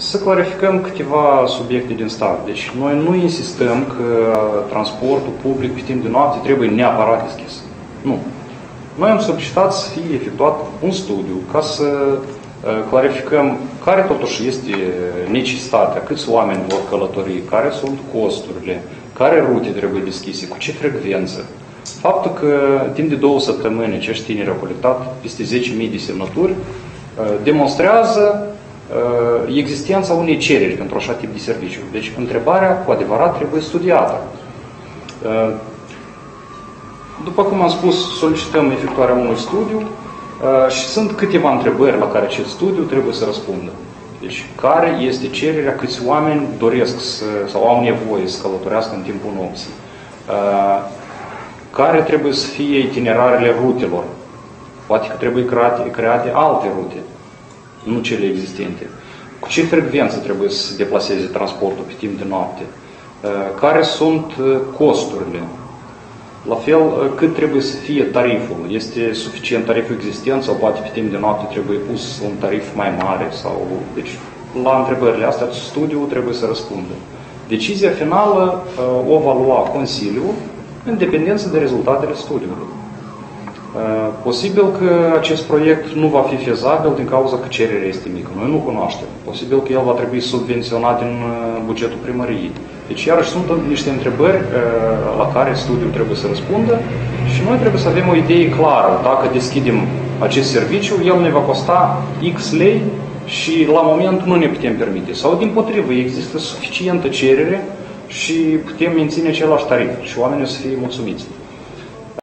Să clarificăm câteva subiecte din start. Deci noi nu insistăm că transportul public pe timp de noapte trebuie neapărat deschis. Nu. Noi am solicitat să fie efectuat un studiu ca să uh, clarificăm care totuși este necesitatea, câți oameni vor călători, care sunt costurile, care rute trebuie deschise, cu ce frecvență. Faptul că timp de două săptămâni acești tineri au colectat peste 10.000 de semnături uh, demonstrează uh, existența unei cereri pentru așa tip de serviciu. Deci întrebarea cu adevărat trebuie studiată. După cum am spus, solicităm efectuarea unui studiu uh, și sunt câteva întrebări la care acest studiu trebuie să răspundă. Deci, care este cererea, câți oameni doresc să, sau au nevoie să călătorească în timpul nopții? Uh, care trebuie să fie itinerarele rutelor? Poate că trebuie create, create alte rute, nu cele existente. Cu ce frecvență trebuie să se deplaseze transportul pe timp de noapte? Uh, care sunt costurile? La fel, ă, cât trebuie să fie tariful? Este suficient tariful existent sau poate pe timp de noapte trebuie pus un tarif mai mare? Sau... Deci, la întrebările astea, studiul trebuie să răspundă. Decizia finală ă, o va lua Consiliul în dependență de rezultatele studiului. Ă, posibil că acest proiect nu va fi fezabil din cauza că cererea este mică. Noi nu cunoaștem. Posibil că el va trebui subvenționat din bugetul primăriei. Deci, iarăși, sunt niște întrebări uh, la care studiul trebuie să răspundă și noi trebuie să avem o idee clară. Dacă deschidem acest serviciu, el ne va costa X lei și la moment nu ne putem permite. Sau, din potrivă, există suficientă cerere și putem menține același tarif și oamenii să fie mulțumiți.